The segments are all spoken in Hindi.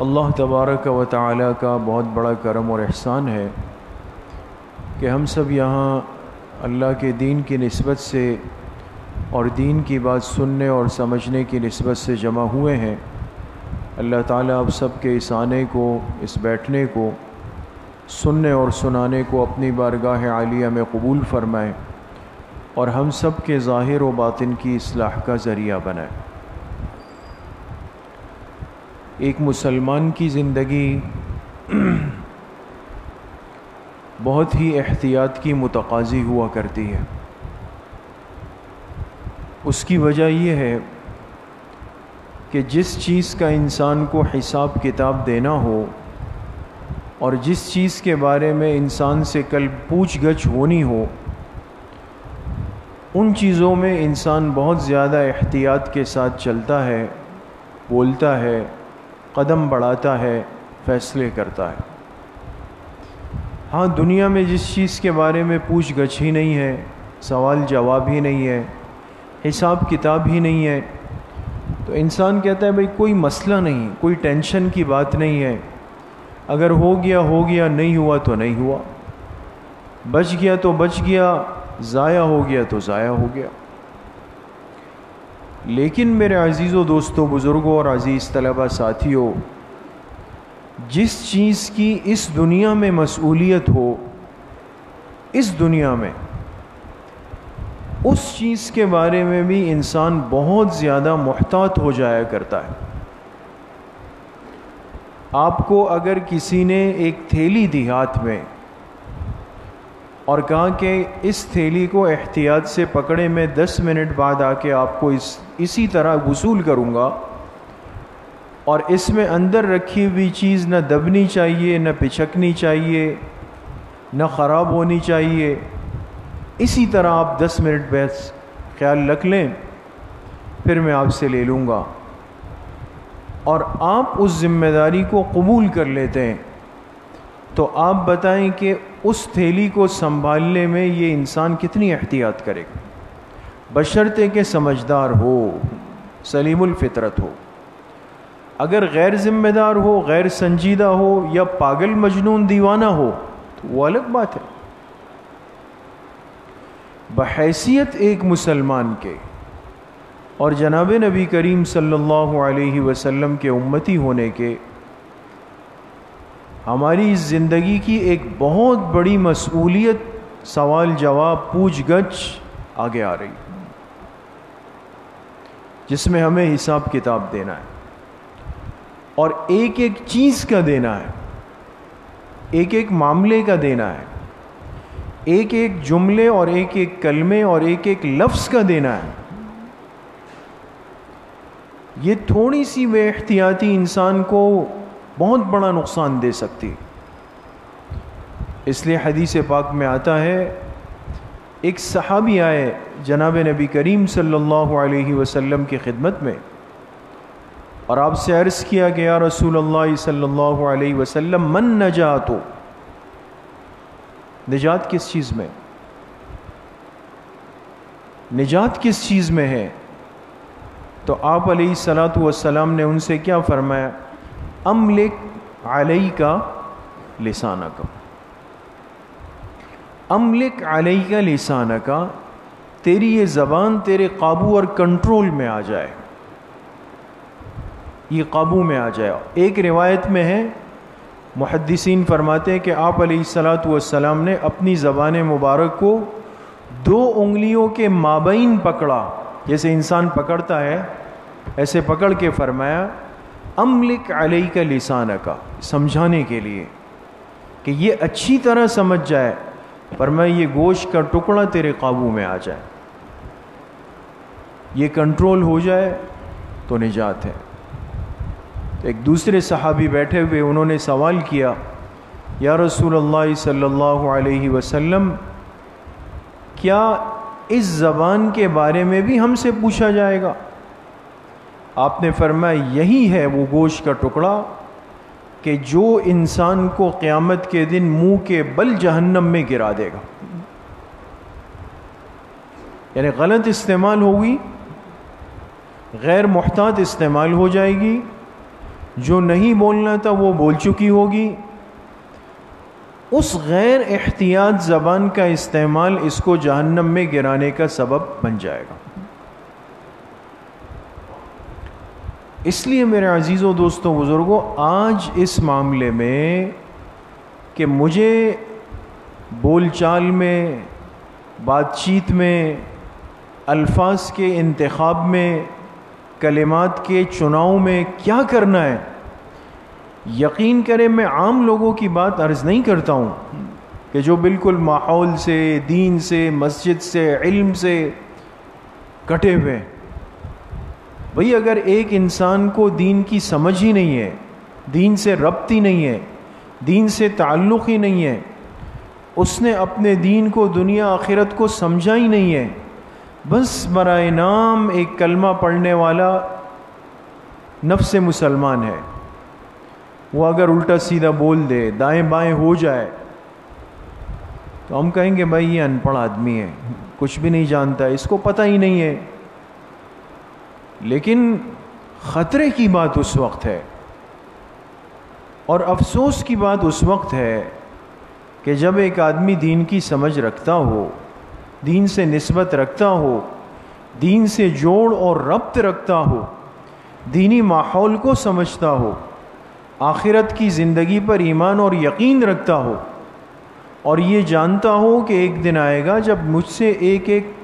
अल्लाह तबारक व ताली का बहुत बड़ा करम और एहसान है कि हम सब यहाँ अल्लाह के दीन की नस्बत से और दीन की बात सुनने और समझने की नस्बत से जमा हुए हैं। अल्लाह ताला आप सब के इस आने को, इस बैठने को, सुनने और सुनाने को अपनी बारगाह आलिया में कबूल फ़रमाएँ और हम सब के ज़ाहिर व बातिन की असलाह का ज़रिया बनाए। एक मुसलमान की ज़िंदगी बहुत ही एहतियात की मुतकाज़ी हुआ करती है। उसकी वजह यह है कि जिस चीज़ का इंसान को हिसाब किताब देना हो और जिस चीज़ के बारे में इंसान से कल पूछ गछ होनी हो, उन चीज़ों में इंसान बहुत ज़्यादा एहतियात के साथ चलता है, बोलता है कदम बढ़ाता है, फ़ैसले करता है। हाँ दुनिया में जिस चीज़ के बारे में पूछ गछ ही नहीं है, सवाल जवाब ही नहीं है, हिसाब किताब ही नहीं है तो इंसान कहता है, भाई, कोई मसला नहीं, कोई टेंशन की बात नहीं है। अगर हो गया हो गया, नहीं हुआ तो नहीं हुआ। बच गया तो बच गया, ज़ाया हो गया तो ज़ाया हो गया। लेकिन मेरे अजीज़ों दोस्तों, बुज़ुर्गों और अज़ीज़ तलबा साथियों, जिस चीज़ की इस दुनिया में मसूलियत हो, इस दुनिया में, उस चीज़ के बारे में भी इंसान बहुत ज़्यादा मोहतात हो जाया करता है। आपको अगर किसी ने एक थैली दी हाथ में और कहा कि इस थैली को एहतियात से पकड़े मैं दस मिनट बाद आके आपको इस, इसी तरह वसूल करूँगा। और इसमें अंदर रखी हुई चीज़ न दबनी चाहिए, न पिचकनी चाहिए, न ख़राब होनी चाहिए। इसी तरह आप दस मिनट बहस ख्याल रख लें, फिर मैं आपसे ले लूँगा। और आप उस ज़िम्मेदारी को कबूल कर लेते हैं। तो आप बताएँ कि उस थैली को संभालने में ये इंसान कितनी एहतियात करेगा? बशर्ते के समझदार हो, सलीमुल फितरत हो। अगर गैर जिम्मेदार हो, गैर संजीदा हो, या पागल मजनून दीवाना हो तो वो अलग बात है। बहैसियत एक मुसलमान के और जनाब नबी करीम सल्लल्लाहु अलैहि वसल्लम के उम्मती होने के हमारी इस ज़िंदगी की एक बहुत बड़ी मसूलियत सवाल जवाब पूछ गछ आगे आ रही जिसमें हमें हिसाब किताब देना है और एक एक चीज़ का देना है एक एक मामले का देना है एक एक जुमले और एक एक कलमे और एक एक लफ्ज़ का देना है। ये थोड़ी सी बेहतियाती इंसान को बहुत बड़ा नुकसान दे सकती इसलिए हदीस पाक में आता है, एक सहाबी आए जनाब नबी करीम सल्लल्लाहु अलैहि वसल्लम की खिदमत में और आपसे अर्ज़ किया गया रसूल अल्लाह सल्लल्लाहु अलैहि वसल्लम, मन नजातो निजात किस चीज़ में? निजात किस चीज़ में है? तो आप सलात वसलाम ने उनसे क्या फरमाया? अमलिक अलई का लिसाना का अमलिक अलई का लिसाना का तेरी ये ज़बान तेरे काबू और कंट्रोल में आ जाए। ये काबू में आ जाए। एक रिवायत में है मुहदसिन फरमाते हैं कि आप सलाम ने अपनी ज़बान मुबारक को दो उंगलियों के माबईन पकड़ा। जैसे इंसान पकड़ता है, ऐसे पकड़ के फरमाया अमलिक अलई का लिसान का समझाने के लिए कि ये अच्छी तरह समझ जाए, पर मैं ये गोश्त का टुकड़ा तेरे काबू में आ जाए। ये कंट्रोल हो जाए तो निजात है। एक दूसरे सहाबी बैठे हुए, उन्होंने सवाल किया, या रसूल अल्लाह सल्लल्लाहु अलैहि वसल्लम, क्या इस ज़बान के बारे में भी हमसे पूछा जाएगा? आपने फरमाया, यही है वो गोश्त का टुकड़ा कि जो इंसान को क़्यामत के दिन मुँह के बल जहन्नम में गिरा देगा। यानी गलत इस्तेमाल होगी गैर मोहतात इस्तेमाल हो जाएगी, जो नहीं बोलना था वो बोल चुकी होगी। उस गैर एहतियात ज़बान का इस्तेमाल इसको जहन्नम में गिराने का सबब बन जाएगा। इसलिए मेरे अजीज़ों दोस्तों, बुज़ुर्गों, आज इस मामले में कि मुझे बोलचाल में, बातचीत में, अल्फाज के इंतखब में, कलिमात के चुनाव में क्या करना है? यकीन करें, मैं आम लोगों की बात अर्ज़ नहीं करता हूँ कि जो बिल्कुल माहौल से, दीन से, मस्जिद से, इल्म से कटे हुए भाई, अगर एक इंसान को दीन की समझ ही नहीं है, दीन से रब्त ही नहीं है, दीन से ताल्लुक़ ही नहीं है, उसने अपने दीन को, दुनिया आखिरत को समझा ही नहीं है, बस बरए नाम एक कलमा पढ़ने वाला नफ्स मुसलमान है। वो अगर उल्टा सीधा बोल दे, दाएँ बाएँ हो जाए तो हम कहेंगे, भाई, ये अनपढ़ आदमी है, कुछ भी नहीं जानता, इसको पता ही नहीं है। लेकिन ख़तरे की बात उस वक्त है। और अफसोस की बात उस वक्त है कि जब एक आदमी दीन की समझ रखता हो, दीन से नस्बत रखता हो, दीन से जोड़ और रब्त रखता हो, दीनी माहौल को समझता हो, आखिरत की ज़िंदगी पर ईमान और यकीन रखता हो, और ये जानता हो कि एक दिन आएगा जब मुझसे एक एक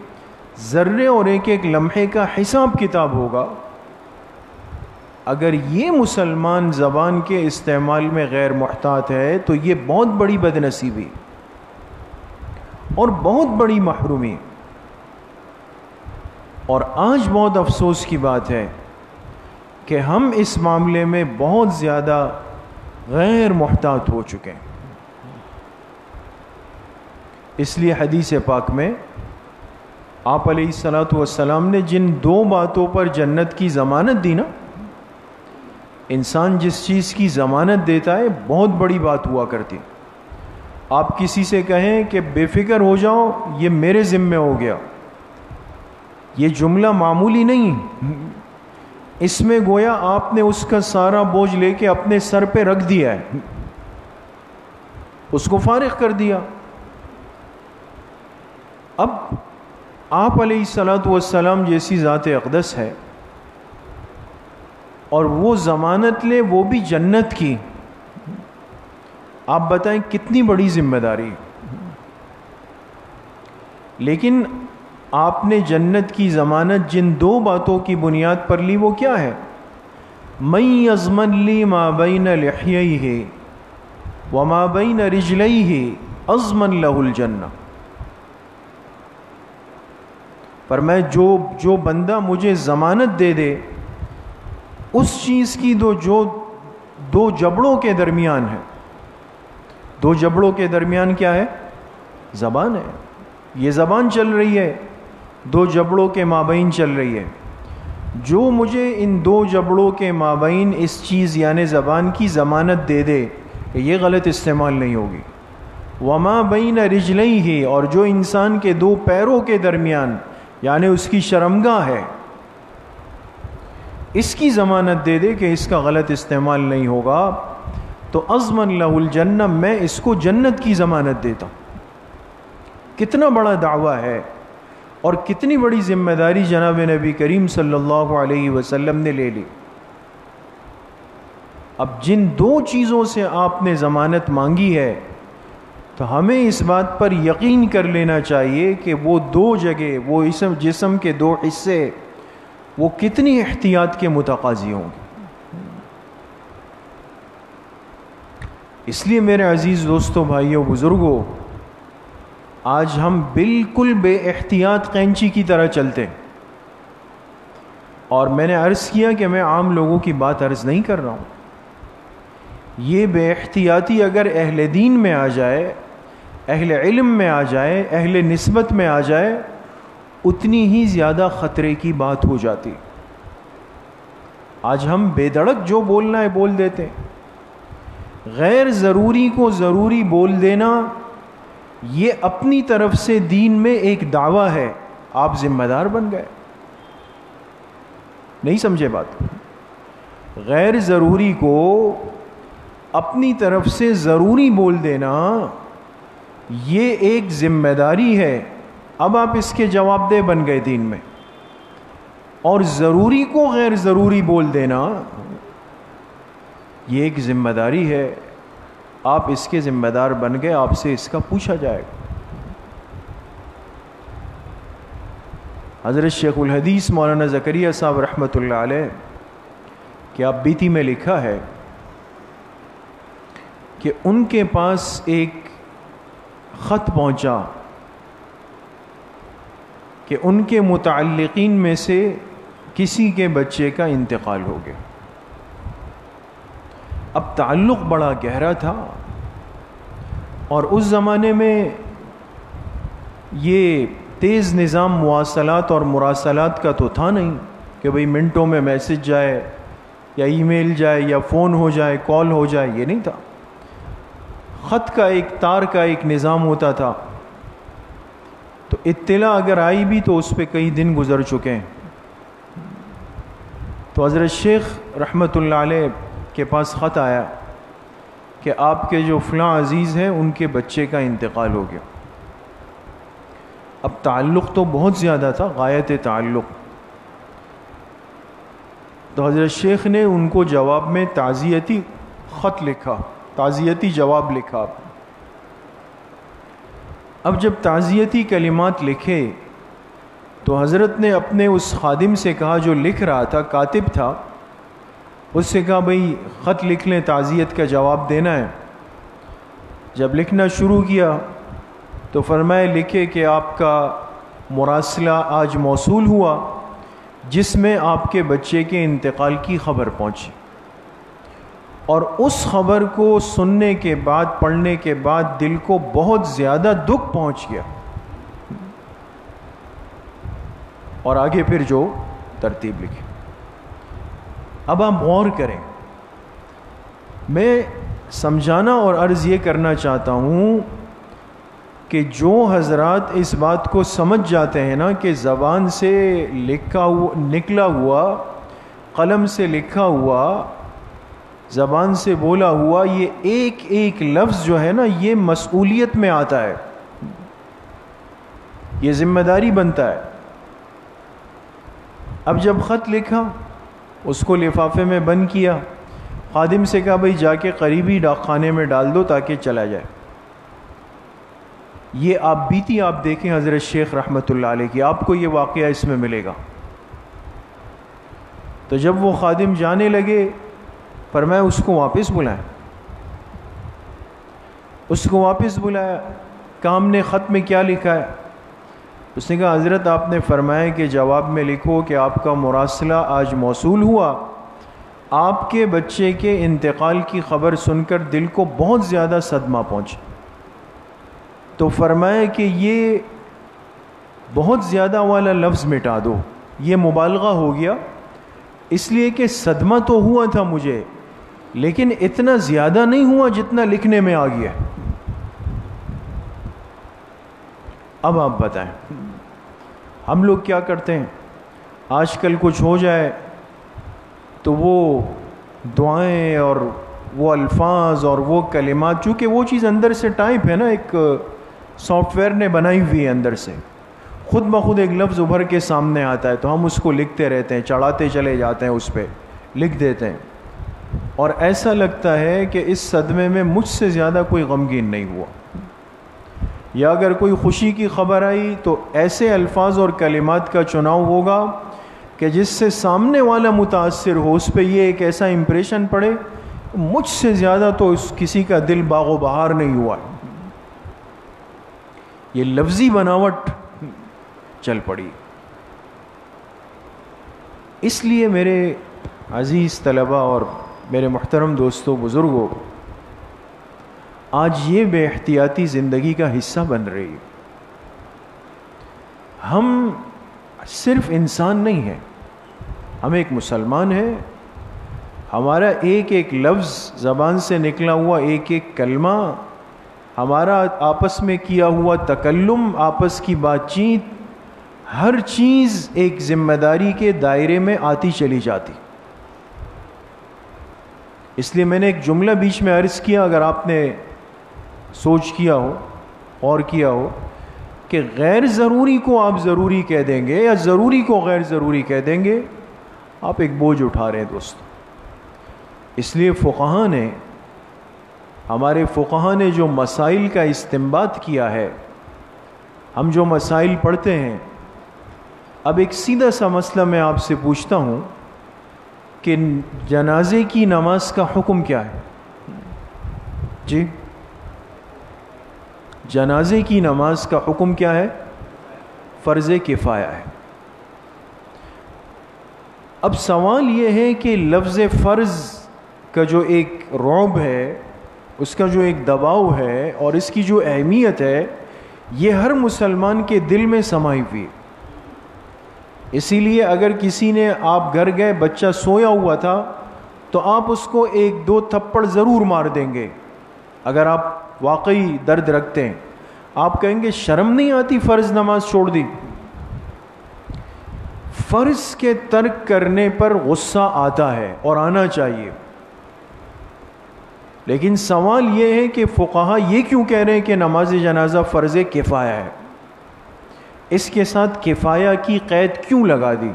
ज़र्रे और एक एक लम्हे का हिसाब किताब होगा। अगर ये मुसलमान ज़बान के इस्तेमाल में गैर महतात है तो ये बहुत बड़ी बदनसीबी और बहुत बड़ी महरूमी। और आज बहुत अफसोस की बात है कि हम इस मामले में बहुत ज़्यादा गैर मोहतात हो चुके हैं। इसलिए हदीस पाक में आप सलाम ने जिन दो बातों पर जन्नत की ज़मानत दी ना, इंसान जिस चीज़ की ज़मानत देता है, बहुत बड़ी बात हुआ करती आप किसी से कहें कि बेफिक्र हो जाओ, ये मेरे ज़िम्मे हो गया। ये जुमला मामूली नहीं इसमें गोया आपने उसका सारा बोझ लेके अपने सर पे रख दिया है। उसको फारिग कर दिया। अब आप सलाम जैसी ज़ात अकदस है, और वो ज़मानत ले, वो भी जन्नत की। आप बताएँ कितनी बड़ी ज़िम्मेदारी। लेकिन आपने जन्नत की ज़मानत जिन दो बातों की बुनियाद पर ली, वो क्या है? मई अजमन ली माबईन लही है व माबईन रिजलई है अजमन लहुल जन्ना पर मैं जो जो बंदा मुझे ज़मानत दे दे, उस चीज़ की दो, जो दो जबड़ों के दरमियान है। दो जबड़ों के दरमियान क्या है? ज़बान है। ये ज़बान चल रही है, दो जबड़ों के माबीन चल रही है। जो मुझे इन दो जबड़ों के माबीन इस चीज़, यानि ज़बान की ज़मानत दे दे, ये गलत इस्तेमाल नहीं होगी। वमा बीन रिजलई ही और जो इंसान के दो पैरों के दरमियान यानी उसकी शर्मगाह है। इसकी ज़मानत दे दे कि इसका गलत इस्तेमाल नहीं होगा तो अज़मन लहुल जन्नत, मैं इसको जन्नत की ज़मानत देता हूँ। कितना बड़ा दावा है और कितनी बड़ी ज़िम्मेदारी जनाब नबी करीम सल्लल्लाहु अलैहि वसल्लम ने ले ली। अब जिन दो चीज़ों से आपने ज़मानत मांगी है तो हमें इस बात पर यकीन कर लेना चाहिए कि वो दो जगह, वो इसम, जिसम के दो हिस्से, वो कितनी एहतियात के मुतकाजी होंगे। इसलिए मेरे अज़ीज़ दोस्तों, भाइयों, बुज़ुर्गों, आज हम बिल्कुल बेख्तियात कैंची की तरह चलते हैं। और मैंने अर्ज़ किया कि मैं आम लोगों की बात अर्ज़ नहीं कर रहा हूँ। ये बेख्तियाती अगर अहल दीन में आ जाए, अहल इल्म में आ जाए, अहल नस्बत में आ जाए, उतनी ही ज़्यादा ख़तरे की बात हो जाती। आज हम बेधड़क जो बोलना है बोल देते गैर ज़रूरी को ज़रूरी बोल देना, ये अपनी तरफ़ से दीन में एक दावा है। आप जिम्मेदार बन गए। नहीं समझे बात? गैर ज़रूरी को अपनी तरफ़ से ज़रूरी बोल देना, ये एक ज़िम्मेदारी है। अब आप इसके जवाबदेह बन गए दीन में। और ज़रूरी को गैर ज़रूरी बोल देना, ये एक ज़िम्मेदारी है। आप इसके ज़िम्मेदार बन गए, आपसे इसका पूछा जाएगा। हज़रत शेखुल हदीस मौलाना ज़करिया साहब रहमत कि आप बीती में लिखा है कि उनके पास एक ख़त पहुँचा कि उनके मुतलकिन में से किसी के बच्चे का इंतकाल हो गया। अब ताल्लुक़ बड़ा गहरा था और उस ज़माने में ये तेज़ निज़ाम मवासलात और मुरासलात का तो था नहीं कि भाई मिनटों में मैसेज जाए या ईमेल जाए या फ़ोन हो जाए, कॉल हो जाए, ये नहीं था। ख़त का एक, तार का एक निज़ाम होता था। तो इत्तला अगर आई भी तो उस पर कई दिन गुज़र चुके हैं। तो हज़रत शेख रहमत के पास ख़त आया कि आपके जो फ़लाँ अज़ीज़ हैं, उनके बच्चे का इंतकाल हो गया। अब ताल्लुक़ तो बहुत ज़्यादा था, गायत ताल्लुक़। तो हज़रत शेख ने उनको जवाब में ताज़ियती ख़त लिखा। ताज़ियती जवाब लिखा। अब जब ताज़ियती कलिमात लिखे तो हज़रत ने अपने उस खादिम से कहा, जो लिख रहा था, कातिब था, उससे कहा, भाई, ख़त लिख लें, ताज़ियत का जवाब देना है। जब लिखना शुरू किया तो फरमाए लिखे कि आपका मुरासला आज मौसू हुआ, जिसमें आपके बच्चे के इंतकाल की ख़बर पहुँची। और उस खबर को सुनने के बाद, पढ़ने के बाद दिल को बहुत ज़्यादा दुख पहुँच गया। और आगे फिर जो तरतीब लिखी। अब आप गौर करें। मैं समझाना और अर्ज़ ये करना चाहता हूँ कि जो हज़रत इस बात को समझ जाते हैं ना कि ज़बान से लिखा हुआ निकला हुआ, कलम से लिखा हुआ ज़बान से बोला हुआ ये एक एक लफ्ज़ जो है ना, ये मसूलियत में आता है। ये ज़िम्मेदारी बनता है। अब जब ख़त लिखा, उसको लिफाफे में बंद किया, खादिम से कहा, भाई, जाके करीबी डाक खाने में डाल दो ताकि चला जाए। ये आप बीती आप देखें हज़रत शेख अलैह की, आपको ये वाक़ इसमें मिलेगा। तो जब वो खादिम जाने लगे पर मैं उसको वापस बुलाया। उसको वापस बुलाया। काम ने ख़त में क्या लिखा है? उसने कहा, हज़रत, आपने फरमाया कि जवाब में लिखो कि आपका मुरासला आज मौसू हुआ। आपके बच्चे के इंतकाल की ख़बर सुनकर दिल को बहुत ज़्यादा सदमा पहुँचा। तो फरमाया कि ये बहुत ज़्यादा वाला लफ्ज़ मिटा दो। ये मुबालगा हो गया। इसलिए कि सदमा तो हुआ था मुझे। लेकिन इतना ज़्यादा नहीं हुआ जितना लिखने में आ गया। अब आप बताएँ, हम लोग क्या करते हैं? आजकल कुछ हो जाए तो वो दुआएँ और वो अल्फाज और वो कलिमात, चूँकि वो चीज़ अंदर से टाइप है ना, एक सॉफ्टवेयर ने बनाई हुई है अंदर से। खुद ब खुद एक लफ्ज़ उभर के सामने आता है तो हम उसको लिखते रहते हैं, चढ़ाते चले जाते हैं उस पर लिख देते हैं। और ऐसा लगता है कि इस सदमे में मुझसे ज़्यादा कोई गमगीन नहीं हुआ। या अगर कोई खुशी की खबर आई तो ऐसे अल्फाज और कलिमात का चुनाव होगा कि जिससे सामने वाला मुतासर हो, उस पर यह एक ऐसा इम्प्रेशन पड़े, मुझसे ज़्यादा तो उस किसी का दिल बागो बहार नहीं हुआ। ये लफ्ज़ी बनावट चल पड़ी। इसलिए मेरे अज़ीज़ तलबा और मेरे मोहतरम दोस्तों, बुज़ुर्गों, आज ये बेहतियाती ज़िंदगी का हिस्सा बन रही है। हम सिर्फ़ इंसान नहीं हैं, हम एक मुसलमान हैं, हमारा एक एक लफ्ज़ ज़बान से निकला हुआ एक एक कलमा, हमारा आपस में किया हुआ तकल्लुम, आपस की बातचीत, हर चीज़ एक ज़िम्मेदारी के दायरे में आती चली जाती। इसलिए मैंने एक जुमला बीच में अर्ज़ किया, अगर आपने सोच किया हो, और किया हो, कि गैर ज़रूरी को आप ज़रूरी कह देंगे, या ज़रूरी को गैर ज़रूरी कह देंगे, आप एक बोझ उठा रहे हैं दोस्तों। इसलिए फ़ुकहा ने, हमारे फ़ुकहा ने जो मसाइल का इस्तेमाल किया है, हम जो मसाइल पढ़ते हैं, अब एक सीधा सा मसला मैं आपसे पूछता हूँ कि जनाजे की नमाज़ का हुक्म क्या है? जी? जनाजे की नमाज़ का हुक्म क्या है? फ़र्ज़ किफ़ाया है। अब सवाल ये है कि लफ्ज़ फ़र्ज़ का जो एक रौब है, उसका जो एक दबाव है और इसकी जो अहमियत है, ये हर मुसलमान के दिल में समाई हुई इसीलिए अगर किसी ने आप घर गए, बच्चा सोया हुआ था तो आप उसको एक दो थप्पड़ ज़रूर मार देंगे। अगर आप वाकई दर्द रखते हैं, आप कहेंगे, शर्म नहीं आती, फ़र्ज़ नमाज़ छोड़ दी। फ़र्ज़ के तर्क करने पर गुस्सा आता है और आना चाहिए। लेकिन सवाल यह है कि फ़ुकाहा ये क्यों कह रहे हैं कि नमाज़ जनाजा फ़र्ज़ किफ़ाया है? इसके साथ किफ़ाया की क़ैद क्यों लगा दी?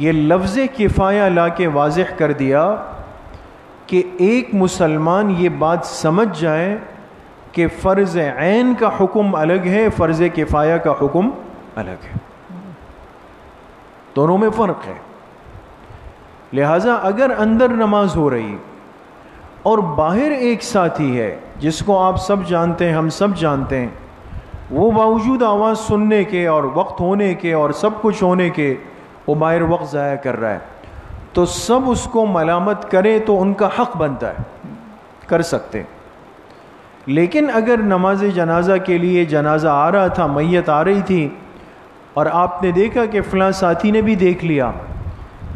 ये लफ्ज़ किफ़ाया ला के वाज कर दिया कि एक मुसलमान ये बात समझ जाए कि फ़र्ज़ ऐन का हुक्म अलग है, फ़र्ज़ किफ़ाया का हुक्म अलग है। दोनों में फ़र्क है। लिहाजा अगर अंदर नमाज़ हो रही और बाहर एक साथी है, जिसको आप सब जानते हैं, हम सब जानते हैं वो बावजूद आवाज़ सुनने के और वक्त होने के और सब कुछ होने के, वो बाहर वक्त ज़ाया कर रहा है। तो सब उसको मलामत करें तो उनका हक बनता है, कर सकते हैं। लेकिन अगर नमाज़ जनाजा के लिए जनाजा आ रहा था, मैयत आ रही थी, और आपने देखा कि फ़लाँ साथी ने भी देख लिया,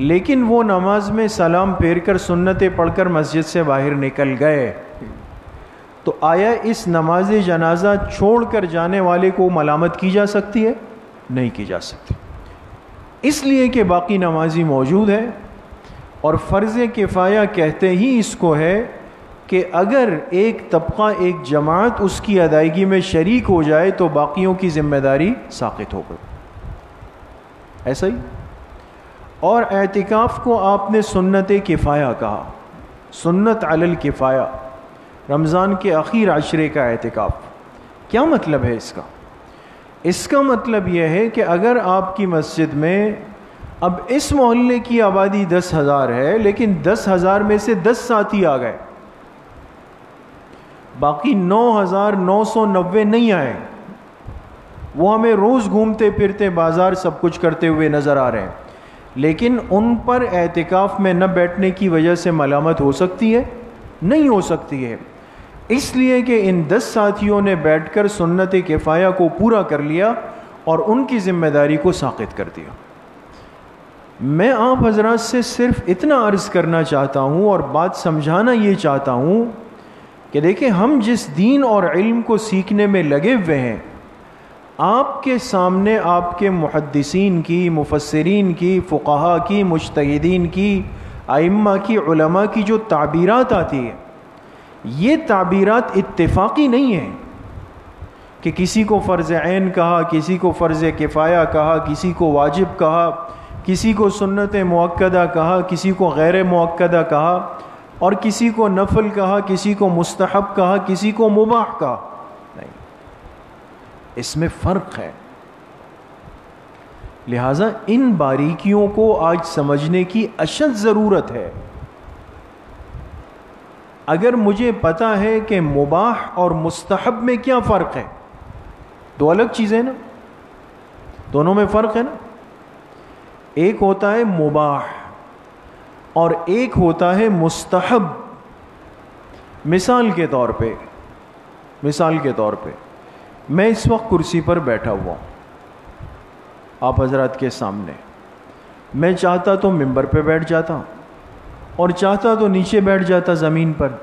लेकिन वो नमाज़ में सलाम फेर कर सुन्नतें पढ़कर, मस्जिद से बाहर निकल गए तो आया इस नमाज़ जनाजा छोड़ कर जाने वाले को मलामत की जा सकती है? नहीं की जा सकती। इसलिए कि बाकी नमाजी मौजूद है और फ़र्ज़ किफ़ाया कहते ही इसको है कि अगर एक तबका, एक जमात उसकी अदायगी में शरीक हो जाए तो बाकियों की ज़िम्मेदारी साकित हो गई। ऐसा ही। और एहतिकाफ़ को आपने सुन्नत किफ़ाया कहा। सुन्नत अलल किफ़ाया। रमज़ान के आखिर आशरे का एहतिकाफ़। क्या मतलब है इसका? इसका मतलब यह है कि अगर आपकी मस्जिद में अब इस मोहल्ले की आबादी दस हज़ार है, लेकिन दस हज़ार में से दस साथी आ गए। बाकी नौ हज़ार नौ सौ नब्बे नहीं आए। वो हमें रोज़ घूमते फिरते बाज़ार सब कुछ करते हुए नज़र आ रहे हैं। लेकिन उन पर एहतिकाफ़ में न बैठने की वजह से मलामत हो सकती है? नहीं हो सकती है। इसलिए कि इन दस साथियों ने बैठकर सुन्नत किफ़ाया को पूरा कर लिया और उनकी ज़िम्मेदारी को साकित कर दिया। मैं आप हजरात से सिर्फ़ इतना अर्ज़ करना चाहता हूँ और बात समझाना ये चाहता हूँ कि देखें हम जिस दीन और इल्म को सीखने में लगे हुए हैं, आपके सामने आपके मुहदसिन की मुफसरीन की, फ़ुकाहा की मुश्तदीन की आइम्मा की, उलमा की जो ताबीरात आती है ये ताबीरत इत्तेफाकी नहीं है कि किसी को फ़र्ज़ ऐन कहा, किसी को फ़र्ज़ किफ़ाया कहा, किसी को वाजिब कहा, किसी को सुन्नत मक्दा कहा, किसी को गैर मक्दा कहा और किसी को नफल कहा, किसी को मुस्तहब कहा, किसी को मुबाह कहा। नहीं। इसमें फ़र्क है। लिहाजा इन बारीकियों को आज समझने की अशद ज़रूरत है। अगर मुझे पता है कि मुबाह और मुस्तहब में क्या फ़र्क है, दो अलग चीज़ें ना? दोनों में फ़र्क है ना? एक होता है मुबाह और एक होता है मुस्तहब। मिसाल के तौर पे, मिसाल के तौर पे, मैं इस वक्त कुर्सी पर बैठा हुआ हूँ। आप हज़रत के सामने। मैं चाहता तो मिंबर पे बैठ जाता और चाहता तो नीचे बैठ जाता ज़मीन पर।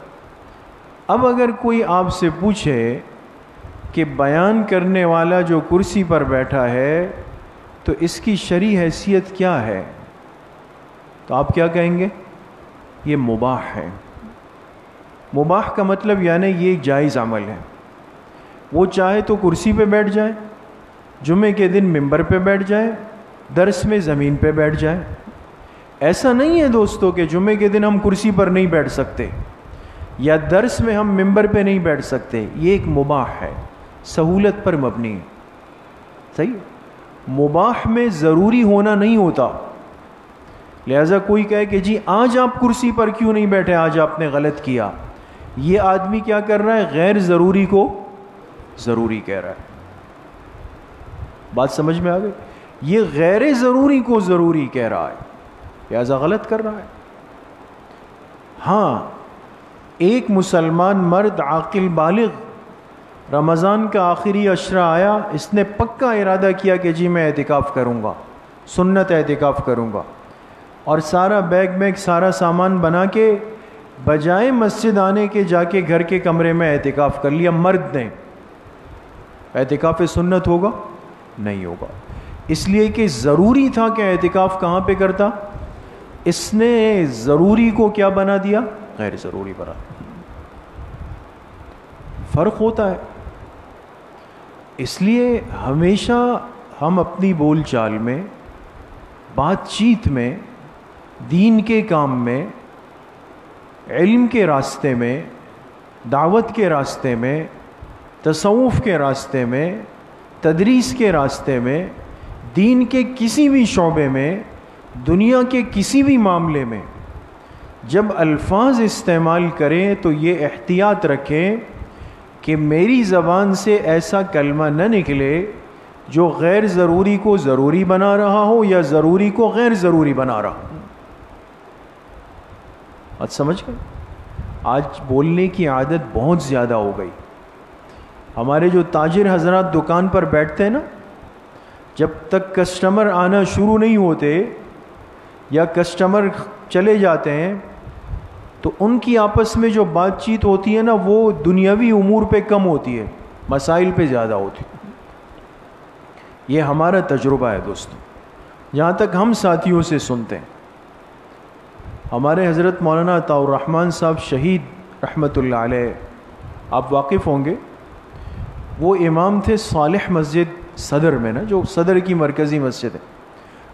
अब अगर कोई आपसे पूछे कि बयान करने वाला जो कुर्सी पर बैठा है तो इसकी शरी हैसियत क्या है? तो आप क्या कहेंगे? ये मुबाह है। मुबाह का मतलब यानी ये जायज़ अमल है। वो चाहे तो कुर्सी पे बैठ जाए जुमे के दिन मिंबर पे बैठ जाए, दरस में ज़मीन पे बैठ जाए। ऐसा नहीं है दोस्तों कि जुमे के दिन हम कुर्सी पर नहीं बैठ सकते, या दर्स में हम मिंबर पे नहीं बैठ सकते। ये एक मुबाह है, सहूलत पर मबनी सही? मुबाह में ज़रूरी होना नहीं होता। लिहाजा कोई कहे कि जी, आज आप कुर्सी पर क्यों नहीं बैठे? आज आपने गलत किया। ये आदमी क्या कर रहा है? गैर ज़रूरी को ज़रूरी कह रहा है। बात समझ में आ गई? ये गैर ज़रूरी को ज़रूरी कह रहा है। लिहाजा गलत कर रहा है। हाँ एक मुसलमान मर्द आकिल बालिग, रमज़ान का आखिरी अशरा आया, इसने पक्का इरादा किया कि जी मैं एहतिकाफ़ करूँगा, सुन्नत एहतिकाफ़ करूँगा। और सारा बैग बैग सारा सामान बना के, बजाय मस्जिद आने के जाके घर के कमरे में एहतिकाफ़ कर लिया, मर्द ने। एहतिकाफ़ सुन्नत होगा? नहीं होगा। इसलिए कि ज़रूरी था कि एहतिकाफ़ कहाँ पे करता? इसने ज़रूरी को क्या बना दिया? गैर ज़रूरी बना फ़र्क होता है। इसलिए हमेशा हम अपनी बोलचाल में, बातचीत में, दीन के काम में, इल्म के रास्ते में, दावत के रास्ते में तसवुफ़ के रास्ते में, तदरीस के रास्ते में, दीन के किसी भी शोबे में दुनिया के किसी भी मामले में जब अल्फाज इस्तेमाल करें तो ये एहतियात रखें कि मेरी ज़बान से ऐसा कलमा न निकले जो गैर ज़रूरी को ज़रूरी बना रहा हो या ज़रूरी को गैर ज़रूरी बना रहा हो। आज समझ गए? आज बोलने की आदत बहुत ज़्यादा हो गई। हमारे जो ताजिर हज़रत दुकान पर बैठते हैं ना, जब तक कस्टमर आना शुरू नहीं होते या कस्टमर चले जाते हैं तो उनकी आपस में जो बातचीत होती है ना, वो दुनियावी उमूर पे कम होती है, मसाइल पे ज़्यादा होती है। ये हमारा तजुर्बा है दोस्तों। जहाँ तक हम साथियों से सुनते हैं, हमारे हज़रत मौलाना ताउररहमान साहब शहीद अलैह, आप वाकिफ़ होंगे, वो इमाम थे सालिह मस्जिद सदर में ना, जो सदर की मरकज़ी मस्जिद है।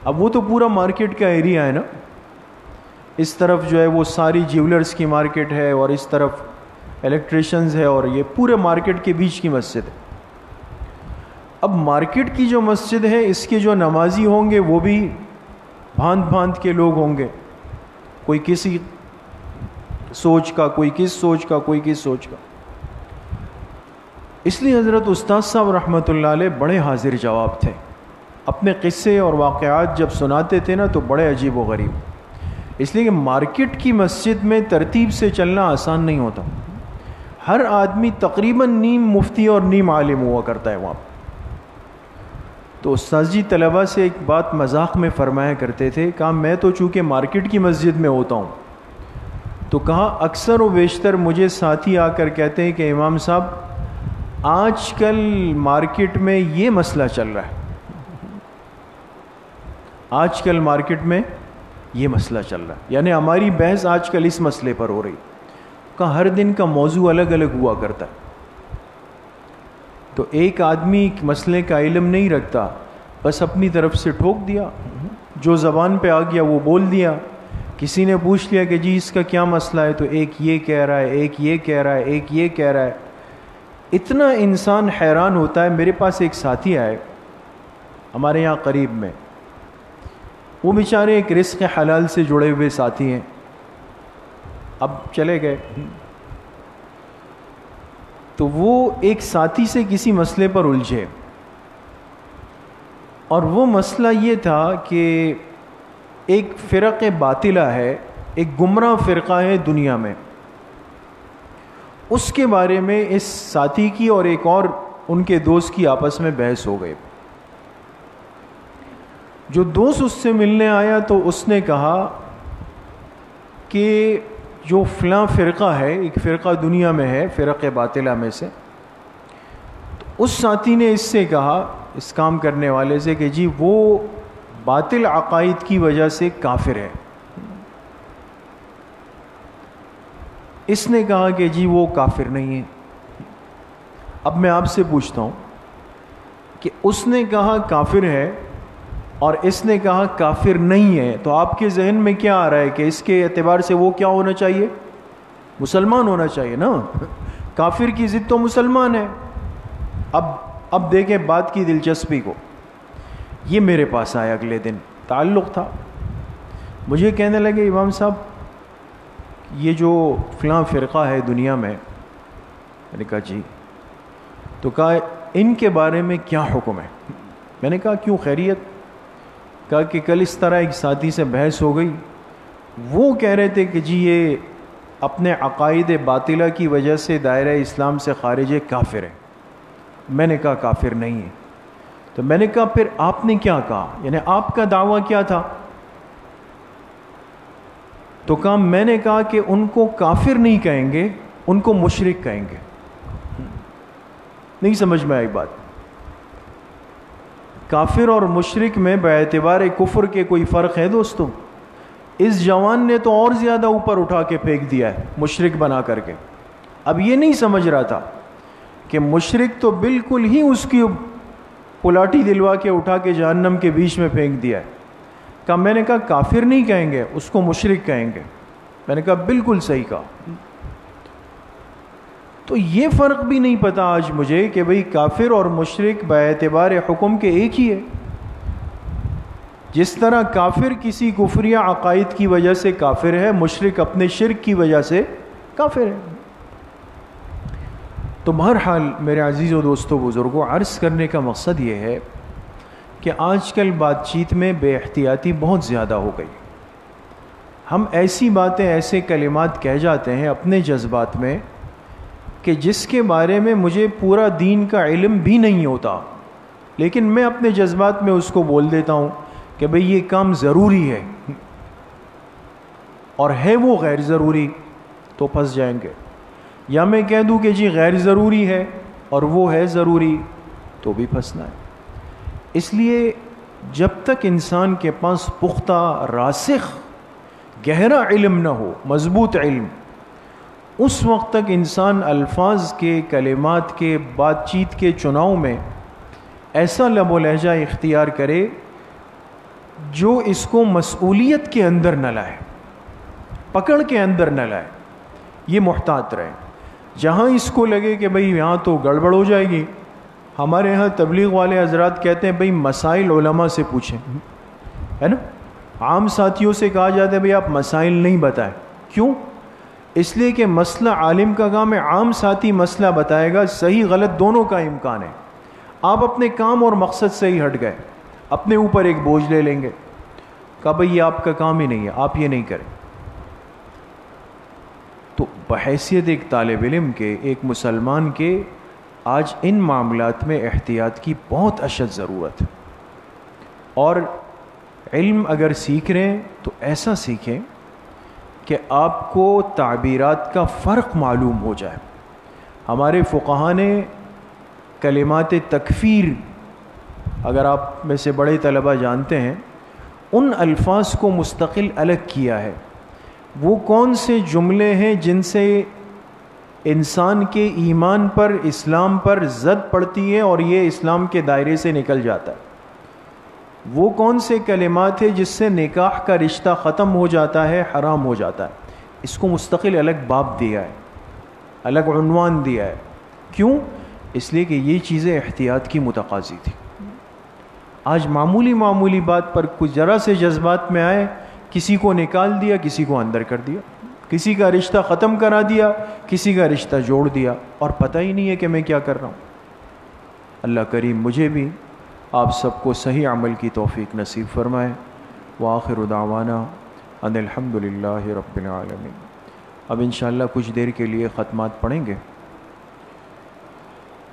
अब वो तो पूरा मार्केट का एरिया है ना? इस तरफ़ जो है वो सारी ज्वेलर्स की मार्केट है और इस तरफ़ इलेक्ट्रिशंस है और ये पूरे मार्केट के बीच की मस्जिद है। अब मार्केट की जो मस्जिद है, इसके जो नमाजी होंगे, वो भी भांत भांत के लोग होंगे। कोई किसी सोच का, कोई किस सोच का, कोई किस सोच का। इसलिए हज़रत उस्ताद साहब अलैह बड़े हाजिर जवाब थे। अपने क़स्से और वाक़ात जब सुनाते थे ना तो बड़े अजीब व गरीब। इसलिए कि मार्केट की मस्जिद में तरतीब से चलना आसान नहीं होता। हर आदमी तकरीबन नीम मुफ्ती और नीम आलिम हुआ करता है वहाँ। तो उस्ताजी तलबा से एक बात मज़ाक में फरमाया करते थे, कहा, मैं तो चूँकि मार्केट की मस्जिद में होता हूँ तो कहा, अक्सर व बेशतर मुझे साथी आकर कहते हैं कि, इमाम साहब, आजकल मार्केट में ये मसला चल रहा है। आजकल मार्केट में ये मसला चल रहा है। यानी हमारी बहस आजकल इस मसले पर हो रही का हर दिन का मौजू अलग अलग हुआ करता है। तो एक आदमी मसले का इलम नहीं रखता, बस अपनी तरफ़ से ठोक दिया, जो ज़बान पे आ गया वो बोल दिया। किसी ने पूछ लिया कि जी इसका क्या मसला है तो एक ये कह रहा है, एक ये कह रहा है, एक ये कह रहा है। इतना इंसान हैरान होता है, मेरे पास एक साथी आए हमारे यहाँ करीब में। वो बेचारे एक रिस्क हलाल से जुड़े हुए साथी हैं। अब चले गए। तो वो एक साथी से किसी मसले पर उलझे। और वो मसला ये था कि एक फ़िरक़ बातिला है, एक गुमराह फ़िरक़ा है दुनिया में। उसके बारे में इस साथी की और एक और उनके दोस्त की आपस में बहस हो गई। जो दोस्त उससे मिलने आया तो उसने कहा कि जो फ़लाँ फ़िरक़ा है, एक फ़िरक़ा दुनिया में है, फ़िरक़ बातिला में से तो उस साथी ने इससे कहा, इस काम करने वाले से कि जी वो बातिल अकायद की वजह से काफिर है। इसने कहा कि जी वो काफिर नहीं है। अब मैं आपसे पूछता हूँ कि उसने कहा काफिर है और इसने कहा, काफिर नहीं है। तो आपके जहन में क्या आ रहा है कि इसके एतबार से वो क्या होना चाहिए? मुसलमान होना चाहिए ना? काफिर की ज़िद तो मुसलमान है। अब अब देखें बात की दिलचस्पी को। ये मेरे पास आया अगले दिन। ताल्लुक़ था। मुझे कहने लगे, इमाम साहब, ये जो फ़लाँ फ़िरक़ा है दुनिया में। मैंने कहा, जी। तो कहा, इनके बारे में क्या हुक्म है? मैंने कहा, क्यों? खैरियत कहा कि कल इस तरह एक साथी से बहस हो गई। वो कह रहे थे कि जी, ये अपने अकायद बातिला की वजह से दायरा इस्लाम से खारिज काफिर है। मैंने कहा, काफिर नहीं है। तो मैंने कहा, फिर आपने क्या कहा? यानी आपका दावा क्या था? तो कहा, मैंने कहा कि उनको काफिर नहीं कहेंगे, उनको मुशरक कहेंगे। नहीं समझ में आई बात। काफिर और मुशरक में बेतबार कुफर के कोई फ़र्क है दोस्तों? इस जवान ने तो और ज़्यादा ऊपर उठा के फेंक दिया है, मुशरक बना करके। अब ये नहीं समझ रहा था कि मुशरक तो बिल्कुल ही उसकी पुलाटी दिलवा के उठा के जहन्नम के बीच में फेंक दिया है। कहा, मैंने कहा, काफिर नहीं कहेंगे, उसको मुशरक कहेंगे। मैंने कहा, बिल्कुल सही कहा। तो ये फ़र्क भी नहीं पता आज मुझे कि भाई काफिर और मुशरक बेतबार हुक्म के एक ही है। जिस तरह काफिर किसी कुफरिया अकायद की वजह से काफिर है, मुशरक अपने शिरक की वजह से काफिर है। तो बहरहाल मेरे अज़ीज़ व दोस्तों, बुज़ुर्गों, अर्ज़ करने का मकसद ये है कि आजकल बातचीत में बेहतियाती बहुत ज़्यादा हो गई। हम ऐसी बातें, ऐसे कलिमात कह जाते हैं अपने जज्बात में कि जिसके बारे में मुझे पूरा दीन का इलम भी नहीं होता, लेकिन मैं अपने जज्बात में उसको बोल देता हूँ कि भाई ये काम ज़रूरी है और है वो गैर ज़रूरी तो फंस जाएँगे। या मैं कह दूँ कि जी गैर ज़रूरी है और वो है ज़रूरी तो भी फंसना है। इसलिए जब तक इंसान के पास पुख्ता, रासिख, गहरा इल्म न हो, मज़बूत इल्म उस वक्त तक इंसान अल्फाज के, कलिमात के, बातचीत के चुनाव में ऐसा लब लहजा इख्तियार करे जो इसको मसूलियत के अंदर न लाए, पकड़ के अंदर न लाए। ये मोहतात रहे। जहाँ इसको लगे कि भाई यहाँ तो गड़बड़ हो जाएगी, हमारे यहाँ तबलीग वाले हजरात कहते हैं, भाई मसाइल उलमा से पूछें। है ना? आम साथियों से कहा जाता है, भाई आप मसाइल नहीं बताएँ। क्यों? इसलिए कि मसला आलिम का काम है, आम साथी मसला बताएगा, सही, गलत दोनों का इम्कान है। आप अपने काम और मकसद से ही हट गए, अपने ऊपर एक बोझ ले लेंगे। कहा, भाई, ये आपका काम ही नहीं है, आप ये नहीं करें। तो बहसीत एक तालब इल्म के, एक मुसलमान के, आज इन मामलात में एहतियात की बहुत अशद ज़रूरत है। और इल्म अगर सीख रहे हैं तो ऐसा सीखें कि आपको ताबीरात का फ़र्क मालूम हो जाए। हमारे फ़ुकहा ने कलिमात तकफ़ीर, अगर आप में से बड़े तलबा जानते हैं, उन अल्फाज को मुस्तकिल अलग किया है। वो कौन से जुमले हैं जिनसे इंसान के ईमान पर, इस्लाम पर जद पड़ती है और ये इस्लाम के दायरे से निकल जाता है? वो कौन से कलिमात है जिससे निकाह का रिश्ता ख़त्म हो जाता है, हराम हो जाता है? इसको मुस्तकिल अलग बाप दिया है, अलग उनवान दिया है। क्यों? इसलिए कि ये चीज़ें एहतियात की मुतकाजी थी। आज मामूली मामूली बात पर कुछ ज़रा से जज्बात में आए, किसी को निकाल दिया, किसी को अंदर कर दिया। किसी का रिश्ता ख़त्म करा दिया, किसी का रिश्ता जोड़ दिया। और पता ही नहीं है कि मैं क्या कर रहा हूँ। अल्लाह करीम मुझे भी आप सबको सही अमल की तोफ़ी नसीब फरमाए। व आखिर दावाना अनिलहमदिल्ला रबालमीन अब इन कुछ देर के लिए ख़त्मात पढ़ेंगे।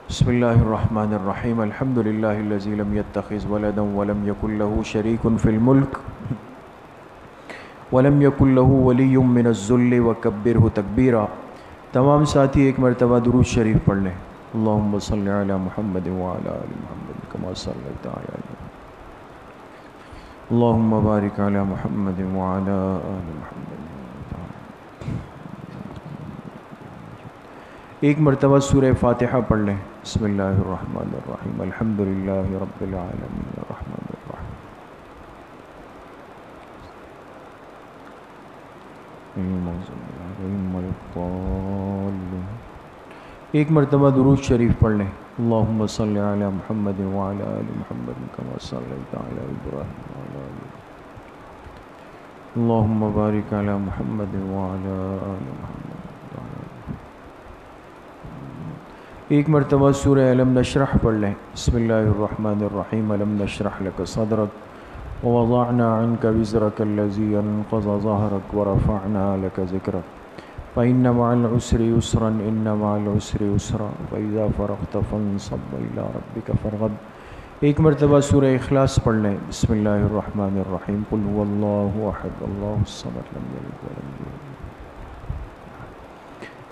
बसमीम अल्हम्दुलिल्लाहिल्लज़ी यत्तखिज़ वलदम वलम यकुल्लहु शरीकुन फ़िल मुल्क। वलम यकुल्लहु वलीयुम मिनज़्ज़ुल्ल व कब्बिरहु तकबीरा। तमाम साथी एक मरतबा दुरूद शरीफ पढ़ लें। अल्लाहुम्म सल्लि अला मुहम्मद व अला आलि मुहम्मद कमा सल्लैता अला अल्लाहुम्म बारिक अला मुहम्मद व अला आलि मुहम्मद एक मरतबा सूर फातिहा पढ़ लें बसमीम अल्हम्दुलिल्लाह रब्बिल आलमीन रहमान एक मरतबा दुरूद शरीफ पढ़ लें कमा सल्लैता अला इब्राहीम व अला आलि अल्लाहुम्म बारिक मुहम्मद एक मरतबा सूरह अलम नशरह पढ़ लें बसमिल्लाहिर्रहमानिर्रहीम। अलम नशरह लक सदरक। वज़अना अन्का विज़रक अल्लज़ी अनक़ज़ ज़हरक व फ़इन्न मअल उसरि युस्रन इन्न मअल उसरि युस्रा फ़इज़ा फ़रग़त फ़ंसब इला रब्बिक फ़रग़ब एक मरतबा सूरह इखलास पढ़ लें। यूलद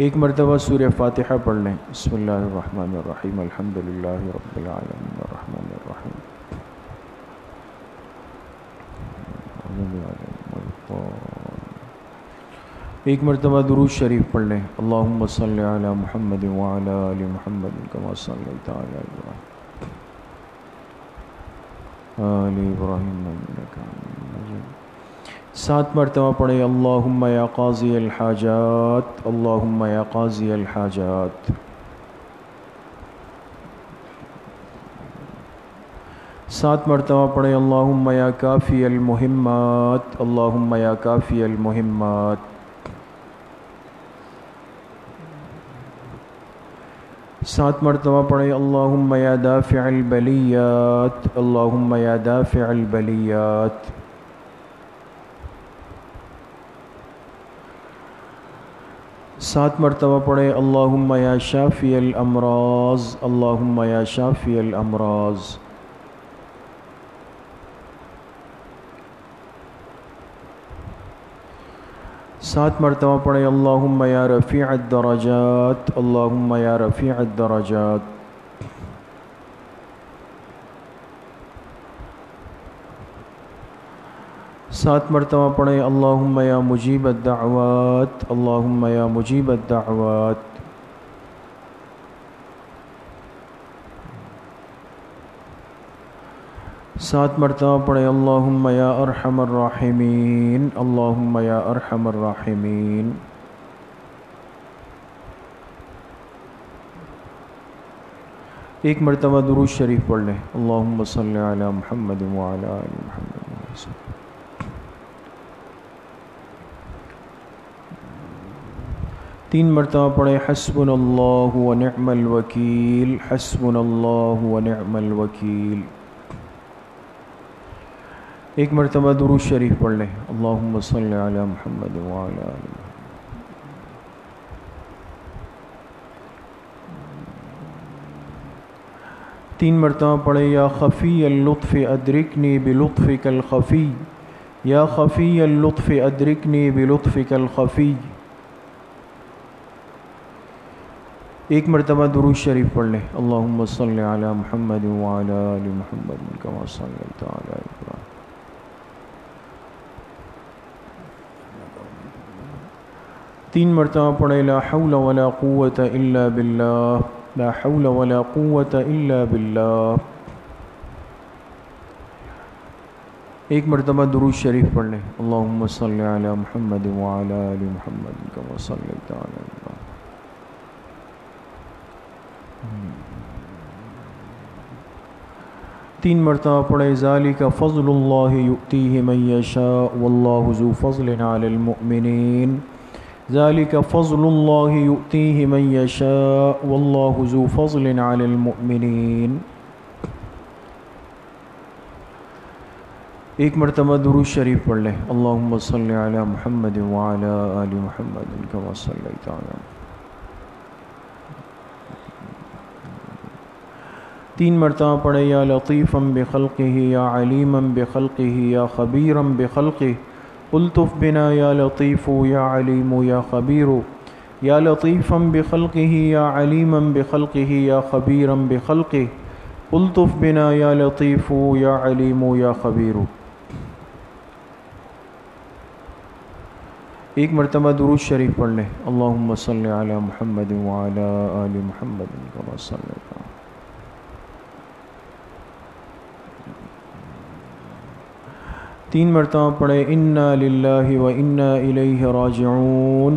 एक मरतबा सूरह फातिहा पढ़ लें। आलमीन। अर्रहमानिर्रहीम एक मरतबा दुरूद शरीफ पढ़ लें। अल्लाहुम्म सल्लि अला मुहम्मद व अला आलि मुहम्मद कमा सल्लैता अला इब्राहीम। आलि इब्राहीम इन्नका हमीदुम मजीद सात मरतबा पढ़े। अल्लाहुम्मा या काज़ी अल हाजात। या काज़ी अल हाजात। सात मरतबा पढ़े। अल्लाहुम्मा या काफ़ी अल मुहिम्मात। अल्लाहुम्मा या काफ़ी अल सात मरतबा पढ़े, अल्लाहुम्मा या दाफ़ि अल बलियात, अल्लाहुम्मा या दाफ़ि बलियात। सात मरतबा पढ़े, अल्लाहुम्मा या शाफ़ी अमराज, अल्लाहुम्मा या शाफ़ी अमराज। सात मरतबा पढ़े अल्लाम या रफ़ी दराजात अल्लाम या रफ़ी दराजात। सात मरतबा पढ़े अल्लाम या मुजीब दावत अल्लाम या मुजीब दावत सात मरतबा पढ़े, अल्लाहुम्म या अरहमर राहिमीन, अल्लाहुम्म अरहमर राहिमीन। एक मरतबा दुरूद शरीफ पढ़ लें, अल्लाहुम्म सल्लि अला मुहम्मद व अला आलि मुहम्मद तीन मरतबा पढ़े हसबुन अल्लाह व निअमल वकील हसबुन अल्लाह व निअमल वकील। एक मरतबा दुरूद शरीफ पढ़ लें। अल्लाहुम्म सल्लि अला मुहम्मद व अला आलि तीन मरतबा पढ़े, या ख़फ़ी लुत्फ़ अदरिकनी बिलुत्फ़ कल ख़फ़ी या ख़फ़ी लुत्फ़ अदरिकनी बिलुत्फ़ कल ख़फ़ी एक मरतबा दुरूद शरीफ पढ़ लें। अल्लाहुम्म सल्लि अला मुहम्मद व अला आलि मुहम्मद कमा सल्लल्लाहु अला इब्राहीम तीन मरतबा पढ़े, ला हौल वला क़ुव्वत इल्ला बिल्लाह, ला हौल वला क़ुव्वत इल्ला बिल्लाह। एक मरतबा दुरूद शरीफ पढ़ लें अल्लाहुम्म सल्लि अला मुहम्मद व अला आलि मुहम्मद, कमा सल्लल्लाहु अला तीन मरतबा पढ़े, ज़ालिका फ़ज़लुल्लाहि युतीहि मन यशा, वल्लाहु ज़ू फ़ज़लिन अलल मुमिनीन ज़ालिका फ़ज़लुल्लाहि युतीहि मन यशा वल्लाहु ज़ू फ़ज़लिन अलल मुमिनीन एक मरतबा दुरूद शरीफ पढ़ लें। अल्लाहुम्म सल्लि अला मुहम्मद व अला आलि अला तीन मरतबा पढ़े, या लतीफ़म बेखल्क़ि या अलीमम बेखल्क़ि या ख़बीरम बेखल्क़ि उल्तुफ़ बिना या लतीफ़ु या अलीमु या ख़बीरु या लतीफ़म बेखल्क़ि या अलीमम बेखल्क़ि या ख़बीरम बेखल्क़ि उल्तुफ़ बिना या लतीफ़ु या अलीमु या ख़बीरु एक मरतबा दुरूद शरीफ पढ़ लें अल्लाहुम्म सल्लि अला मुहम्मद व अला आलि मुहम्मद कमा सल्लल्लाहु तीन मरतबा पढ़े, इन्ना लिल्लाहि व इन्ना इलैहि राजिऊन,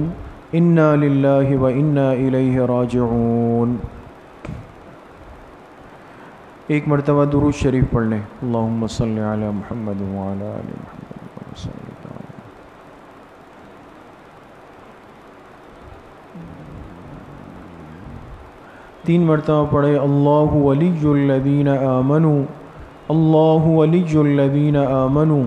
इन्ना लिल्लाहि व इन्ना इलैहि राजिऊन। एक मरतबा दुरूद शरीफ पढ़ लें अल्लाहुम्म सल्लि अला मुहम्मद व अला आलि मुहम्मद कमा सल्लल्लाहु तीन मरतबा पढ़े, अल्लाहु वलीजुल्लदीन आमनु, अल्लाहु वलीजुल्लदीन आमनु।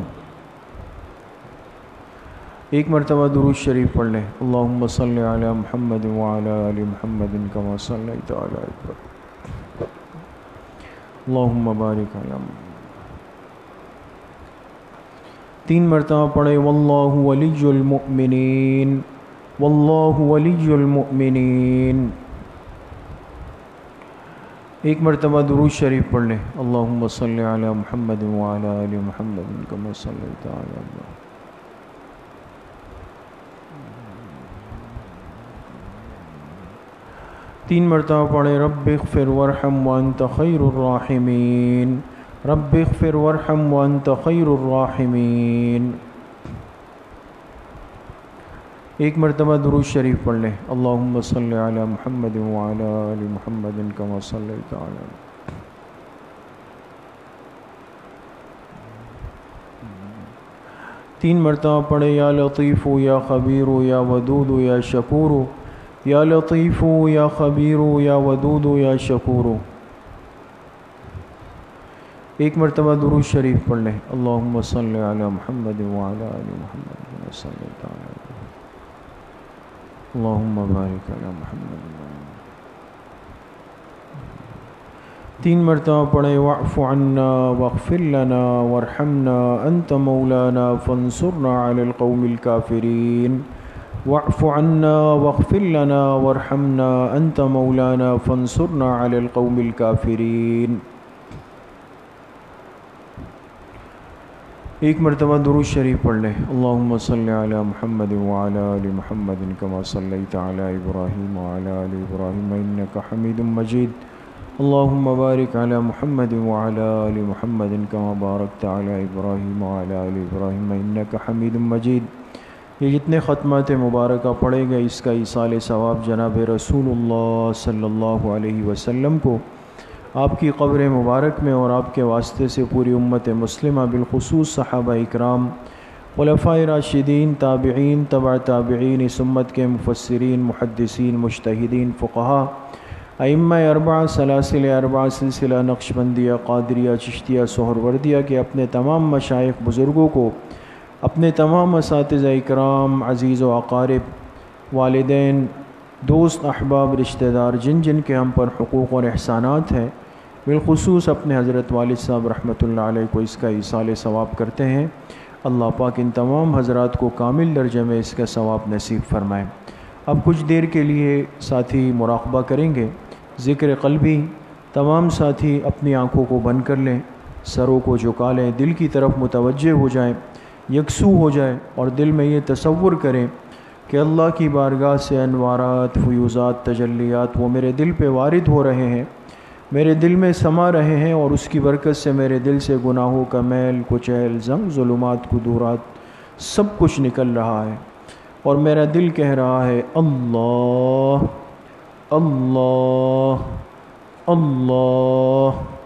एक मरतबा दुरूद शरीफ पढ़ लें अल्लाहुम्म सल्लि अला मुहम्मद व अला आलि मुहम्मद कमा तीन मरतबा पढ़े वलीजुल मुमिनीन। एक मरतबा दुरूद शरीफ पढ़ लें अल्लाहुम्म सल्लि अला मुहम्मद व अला आलि मुहम्मद कमा अला इब्राहीम तीन मरतबा पढ़े रब फिर वरहम वंत खैरराहिमीन रब फिर वरहम वंत खैरराहिमीन एक मरतबा दुरूद शरीफ पढ़ लें। अल्लाहुम्म सल्लि अला मुहम्मद व अला आलि मुहम्मद कमा सल्लैता अला। तीन मरतबा पढ़े, या लतीफ़ु, या ख़बीरु, या वदूदु, या शकूरु। या लतीफ़ु, या ख़बीरु, या वदूदु, या शकूरु। एक मरतबा दुरूद शरीफ पढ़ लें। अल्लाहुम्म सल्लि अला मुहम्मद व अला आलि मुहम्मद कमा सल्लैता अला अल्लाहुम्म बारिक अला मुहम्मद तीन मरतबा पढ़े। वाफ़ अन्ना वग़फिर लना वरहमना अंत मौलाना फंसुरना अलल कौमिल काफिरीन। वाफ़ अन्ना वग़फिर लना वरहमना अंत मौलाना फंसुरना अलल कौमिल काफिरीन एक मरतबा दुरूद शरीफ पढ़ लें अल्लाहुम्म सल्लि अला मुहम्मद व अला आलि मुहम्मद कमा सल्लैत अला इब्राहीम व अला आलि इब्राहीम इन्नका हमीदुम मजीद अल्लाहुम्म बारिक अला मुहम्मद व अला आलि मुहम्मद कमा बारकत अला इब्राहीम व अला आलि इब्राहीम इन्नका हमीदुम मजीद ये जितने ख़त्मात मुबारक पढ़े गए, इसका इसाल सवाब जनाब रसूल अलैहि वसल्लम को आपकी कब्र मुबारक में और आपके वास्ते से पूरी उम्मत मुस्लिम बिलखसूस सहाबा इकराम खलफ़ा राशिदीन ताबीन तबा ताबीन इस उम्मत के मुफसरीन मुहदसिन मुश्तदीन फ़ुक़ा अम्मा अरबा सलासिल अरबा सिलसिला नक्शबंदिया, कादरिया, चिश्तिया, सहरवर्दिया के अपने तमाम मशाइ बुज़ुर्गों को अपने तमाम इस इकराम अज़ीज़ व अकारब, वालदेन, दोस्त, अहबाब, रिश्तेदार, जिन जिन के हम पर हकूक़ और एहसानात हैं, बिलखसूस अपने हज़रत वाल साहब रहमत को इसका ईसाल सवाब करते हैं। अल्लाह पाक इन तमाम हजरात को कामिल दर्जे में इसका सवाब नसीब फ़रमाएँ। अब कुछ देर के लिए साथी मुराकबा करेंगे। ज़िक्र कल्बी, तमाम साथी अपनी आँखों को बंद कर लें, सरों को झुका लें, दिल की तरफ़ मुतवजह हो जाएँ। यकसू हो जाए और दिल में ये तसव्वुर करें कि अल्लाह की बारगाह से अनवारात, फ्यूज़ात तजलियात वो मेरे दिल पे वारिद हो रहे हैं। मेरे दिल में समा रहे हैं और उसकी बरकत से मेरे दिल से गुनाहों का मैल, कुचैल, जंग, ज़ुलमात, कुदूरात सब कुछ निकल रहा है और मेरा दिल कह रहा है, अल्लाह अल्लाह अल्लाह।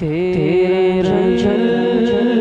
तेरा जलवा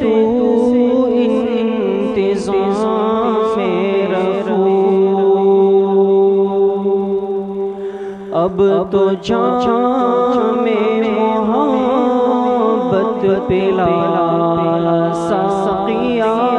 तू इंतज़ाम अब तो जाम में मोहब्बत पिला साकिया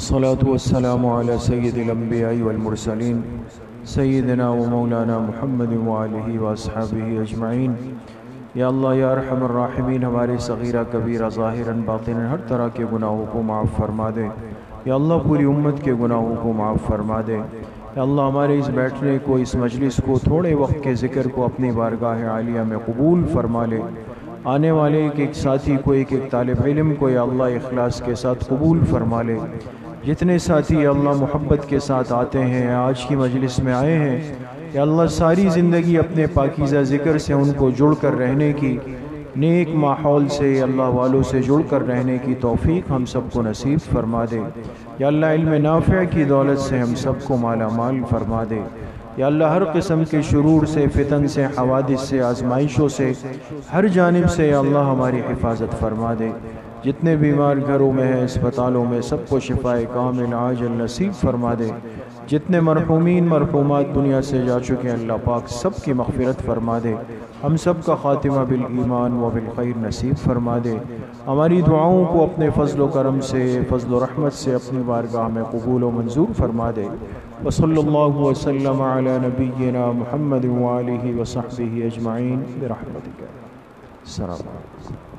सय्यिदिल अंबिया'i वल व मौलाना मुहम्मद व आलिहि व अस्हाबिहि अजमईन या अल्लाह या हमारे सगीरा कबीरा ज़ाहिरन बातिनन हर तरह के गुनाहों को माफ़ फरमा दे या अल्लाह पूरी उम्मत के गुनाहों को माफ़ फरमा दे या अल्लाह हमारे इस बैठने को इस मजलिस को थोड़े वक्त के ज़िक्र को अपनी बारगाह आलिया में कबूल फरमा ले आने वाले एक एक साथी को एक एक तालब इल्म को या अल्लाह इखलास के साथ कबूल फरमा ले जितने साथी अल्लाह मोहब्बत के साथ आते हैं, आज की मजलिस में आए हैं या अल्लाह सारी ज़िंदगी अपने पाकिज़ा ज़िक्र से उनको जुड़ कर रहने की, नेक माहौल से अल्लाह वालों से जुड़ कर रहने की तौफीक हम सबको नसीब फरमा दे। या अल्लाह इल्म नाफ़ की दौलत से हम सबको माला माल फरमा दे। या अल्लाह हर किस्म के शुरूर से, फितन से, हवादिस से, आजमाइशों से, हर जानब से अल्लाह हमारी हिफाजत फरमा दे। जितने बीमार घरों में हैं, अस्पतालों में, सबको शिफाए कामिल, आजल नसीब फरमा दे। जितने मरहूमिन, मरहूमात दुनिया से जा चुके हैं, अल्लाह पाक सब की फरमा दे। हम सब का ख़ातिमा बिल ईमान व बिल खैर नसीब फरमा दे। हमारी दुआओं को अपने फ़ज़ल करम से, फ़ज़ल रहमत से अपनी बारगाह में कबूल व मंजूर फरमा दे। वसल्लल्लाहु वसल्लम अला नबीना मुहम्मद व आलिहि व सहबिहि अजमाइन, बिरहमतिक। सलाम।